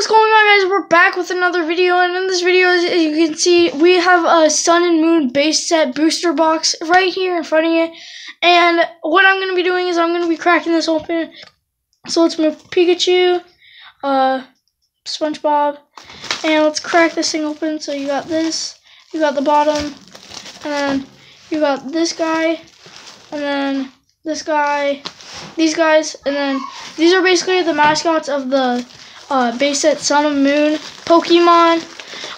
What's going on guys? We're back with another video and in this video as you can see we have a Sun and Moon base set booster box right here in front of you and what I'm going to be doing is I'm going to be cracking this open. So let's move Pikachu, uh, Spongebob and let's crack this thing open. So you got this, you got the bottom and then you got this guy and then this guy, these guys and then these are basically the mascots of the uh, base set Sun and Moon Pokemon.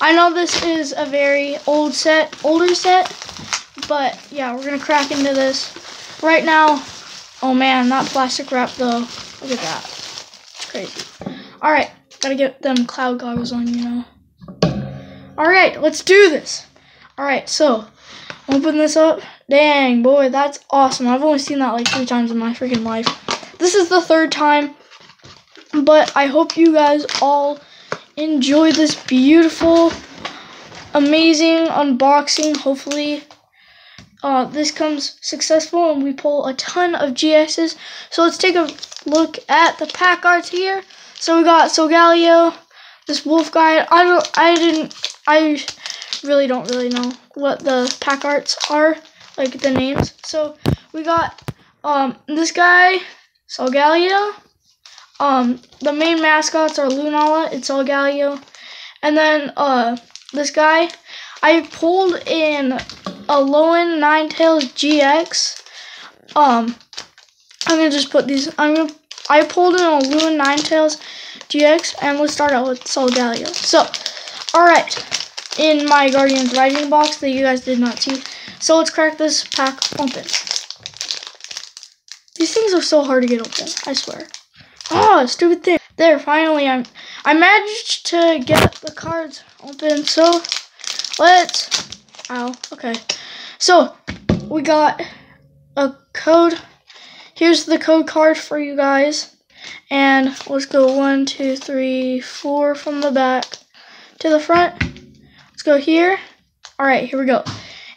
I know this is a very old set, older set, but yeah, we're gonna crack into this right now. Oh man, that plastic wrap though. Look at that. It's crazy. All right, gotta get them cloud goggles on, you know. All right, let's do this. All right, so open this up. Dang, boy, that's awesome. I've only seen that like three times in my freaking life. This is the third time but I hope you guys all enjoy this beautiful, amazing unboxing. Hopefully, uh, this comes successful and we pull a ton of GXs. So let's take a look at the pack arts here. So we got Solgaleo, this wolf guy. I don't, I didn't, I really don't really know what the pack arts are, like the names. So we got um this guy, Solgaleo. Um, the main mascots are Lunala, it's Solgaleo, and then uh, this guy. I pulled in a Lowen Ninetales GX. Um, I'm gonna just put these. I'm gonna. I pulled in a Lowen Ninetales GX, and let's start out with Solgaleo. So, all right, in my Guardians Rising box that you guys did not see. So let's crack this pack open. These things are so hard to get open. I swear. Oh, stupid thing. There, finally, I'm, I managed to get the cards open. So, let's, ow, okay. So, we got a code. Here's the code card for you guys. And let's go one, two, three, four from the back to the front. Let's go here. All right, here we go.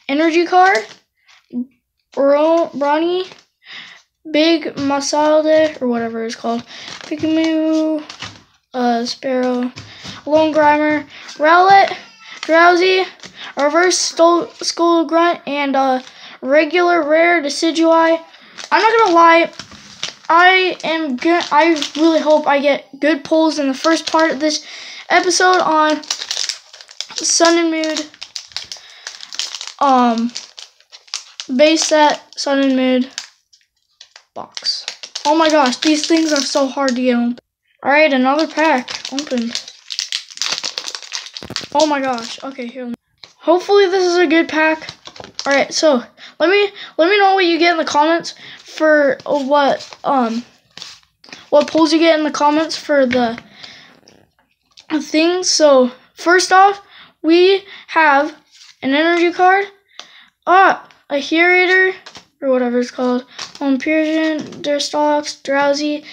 Energy card, Bro Bronny, Big Masalde, or whatever it's called, Pikamu, uh, Sparrow, Lone Grimer, Rowlet, Drowzee, Reverse Skull Grunt, and uh, regular rare Decidueye. I'm not gonna lie, I am good. I really hope I get good pulls in the first part of this episode on Sun and Moon. Um, base set Sun and Moon box. Oh my gosh, these things are so hard to get open. Alright, another pack opened. Oh my gosh. Okay, here. Hopefully this is a good pack. Alright, so let me let me know what you get in the comments for what um what pulls you get in the comments for the things. So first off, we have an energy card. Ah, a Herator or whatever it's called. Persian, Durstox, Drowzee,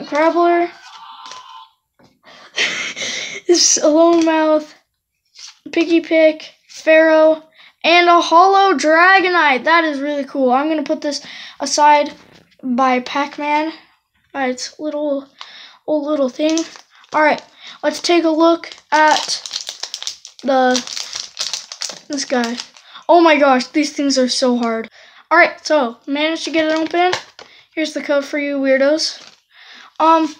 Grappler, this Lone Mouth, Pikipek, Pharaoh, and a Holo Dragonite. That is really cool. I'm going to put this aside by Pac-Man. By its little, old little thing. Alright, let's take a look at the, this guy. Oh my gosh, these things are so hard. Alright, so, managed to get it open. Here's the code for you weirdos. Um,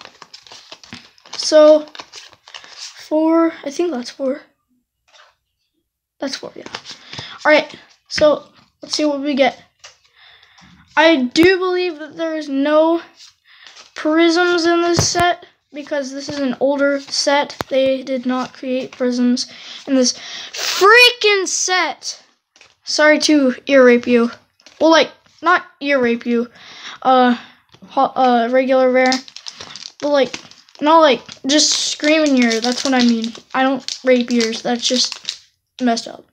so, four, I think that's four. That's four, yeah. Alright, so, let's see what we get. I do believe that there is no prisms in this set because this is an older set. They did not create prisms in this freaking set. Sorry to ear rape you. Well, like, not ear rape you. Uh, uh, regular rare. But, like, not like, just scream in your ear. That's what I mean. I don't rape ears. That's just messed up.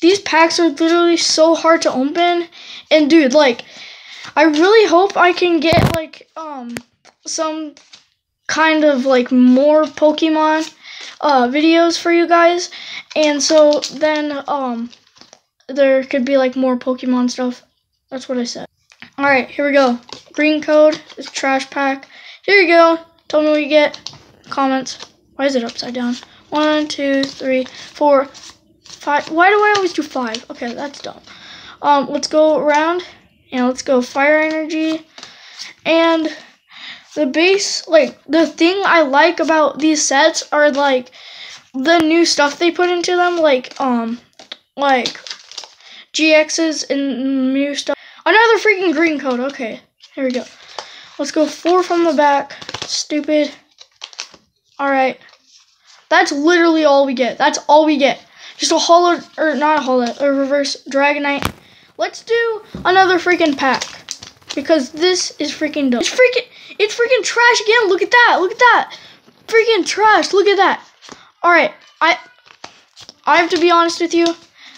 These packs are literally so hard to open. And, dude, like, I really hope I can get, like, um, some kind of, like, more Pokemon, uh, videos for you guys. And so then, um, there could be like more Pokemon stuff. That's what I said. Alright, here we go. Green code is trash pack. Here you go. Tell me what you get. comments. Why is it upside down? One, two, three, four, five. Why do I always do five? Okay, that's dumb. Um, let's go around and let's go fire energy and the base like the thing I like about these sets are like the new stuff they put into them like um like GXs and new stuff. Another freaking green code. Okay, here we go. Let's go four from the back. Stupid. All right. That's literally all we get. That's all we get. Just a holo, or not a holo, a reverse Dragonite. Let's do another freaking pack. Because this is freaking dumb. It's freaking, it's freaking trash again. Look at that. Look at that. Freaking trash. Look at that. All right. I, I have to be honest with you.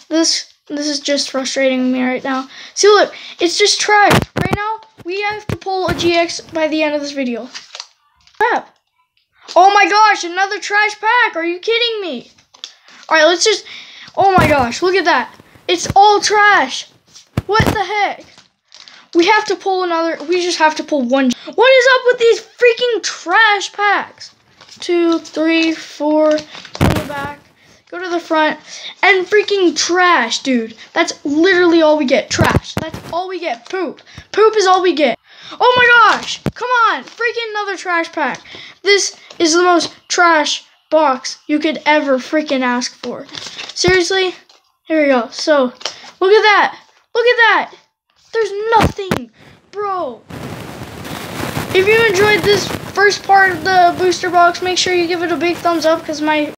This, this is just frustrating me right now. See, look. It's just trash. Right now, we have to pull a GX by the end of this video. Crap. Oh my gosh, another trash pack. Are you kidding me? All right, let's just, oh my gosh, look at that. It's all trash. What the heck? We have to pull another, we just have to pull one. What is up with these freaking trash packs? Two, three, four, back. Go to the front. And freaking trash, dude. That's literally all we get. Trash. That's all we get. Poop. Poop is all we get. Oh my gosh! Come on! Freaking another trash pack. This is the most trash box you could ever freaking ask for. Seriously? Here we go. So, look at that. Look at that. There's nothing. Bro. If you enjoyed this first part of the booster box, make sure you give it a big thumbs up because my